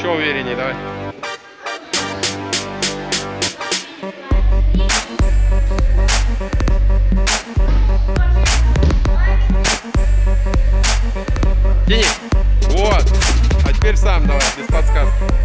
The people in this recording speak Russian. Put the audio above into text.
еще увереннее, давай. Денис, Вот. А теперь сам давай, без подсказки.